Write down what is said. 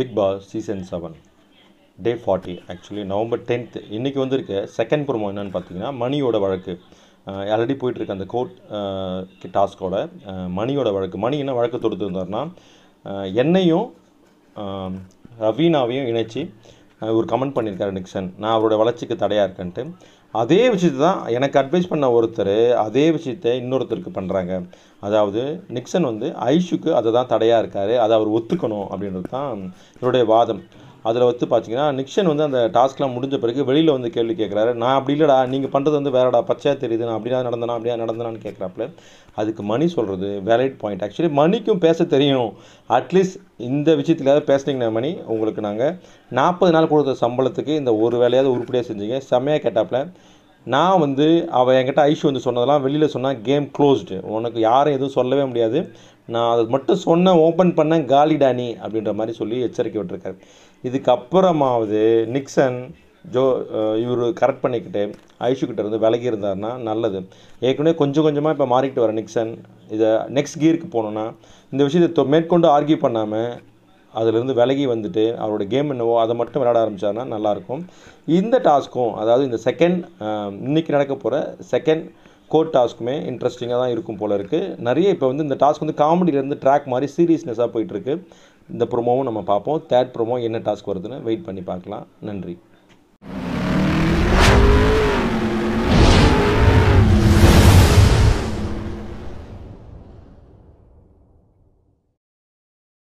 Bigg Boss season seven day forty actually November tenth இன்றைக்கி வந்திருக்க second promo என்னென்னு பார்த்தீங்கன்னா மணியோட வழக்கு. ஆல்ரெடி போயிட்டுருக்க அந்த கோர்ட் டாஸ்கோட மணியோட வழக்கு. மணி என்ன வழக்கு தொடுத்துருந்தார்னா என்னையும் ரவீனாவையும் இணைச்சி ஒரு கமெண்ட் பண்ணியிருக்காரு நிக்சன். நான் அவரோட வளர்ச்சிக்கு தடையாக இருக்கேன்ட்டு. அதே விஷயத்தை தான் எனக்கு அட்வைஸ் பண்ண ஒருத்தர் அதே விஷயத்தை இன்னொருத்தருக்கு பண்ணுறாங்க அதாவது நிக்சன் வந்து ஐஷுக்கு அதை தான் தடையாக இருக்கார். அதை அவர் ஒத்துக்கணும் அப்படின்றது தான் இவருடைய வாதம். அதில் வந்து பார்த்தீங்கன்னா நிக்ஷன் வந்து அந்த டாஸ்க்லாம் முடிஞ்ச பிறகு வெளியில் வந்து கேள்வி கேட்குறாரு நான் அப்படி இல்லைடா நீங்கள் பண்ணுறது வந்து வேறடா பச்சையாக தெரியுது நான் அப்படியா நடந்தனா அப்படியா நடந்தனான்னு கேட்குறாப்புல அதுக்கு மணி சொல்கிறது வேலிட் பாயிண்ட் ஆக்சுவலி மணிக்கும் பேச தெரியும். அட்லீஸ்ட் இந்த விஷயத்துலையாவது பேசுனீங்கன்னா மணி உங்களுக்கு நாங்கள் நாற்பது நாள் கொடுத்த சம்பளத்துக்கு இந்த ஒரு வேலையாவது உருப்படியாக செஞ்சீங்க. செம்மையாக கேட்டாப்புல. நான் வந்து அவள் என்கிட்ட ஐஷு வந்து சொன்னதெல்லாம் வெளியில் சொன்னால் கேம் க்ளோஸ்டு உனக்கு யாரும் எதுவும் சொல்லவே முடியாது. நான் அதை மட்டும் சொன்னேன் ஓப்பன் பண்ணேன் காலிடா அப்படின்ற மாதிரி சொல்லி எச்சரிக்கை விட்டுருக்காரு. இதுக்கப்புறமாவது நிக்சன் ஜோ இவர் கரெக்ட் பண்ணிக்கிட்டு ஐஷு இருந்து விலகி இருந்தாருன்னா நல்லது. ஏற்கனவே கொஞ்சம் கொஞ்சமாக இப்போ மாறிக்கிட்டு வர நிக்சன் இதை நெக்ஸ்ட் கியருக்கு போனோன்னா இந்த விஷயத்தை தொ- மேற்கொண்டு ஆர்கியூ பண்ணாமல் அதிலிருந்து விலகி வந்துட்டு அவரோட கேம் என்னவோ அதை மட்டும் விளையாட ஆரம்பிச்சாருன்னா நல்லாயிருக்கும் இந்த டாஸ்க்கும் அதாவது இந்த செகண்ட் இன்னைக்கு நடக்க போகிற செகண்ட் கோட் டாஸ்க்குமே இன்ட்ரெஸ்டிங்காக தான் இருக்கும் போல இருக்குது நிறைய இப்போ வந்து இந்த டாஸ்க் வந்து காமெடியிலேருந்து ட்ராக் மாதிரி சீரியஸ்னஸாக போயிட்டுருக்கு இந்த ப்ரோமோவும் நம்ம பார்ப்போம். தேர்ட் ப்ரோமோ என்ன டாஸ்க் வருதுன்னு வெயிட் பண்ணி பார்க்கலாம். நன்றி.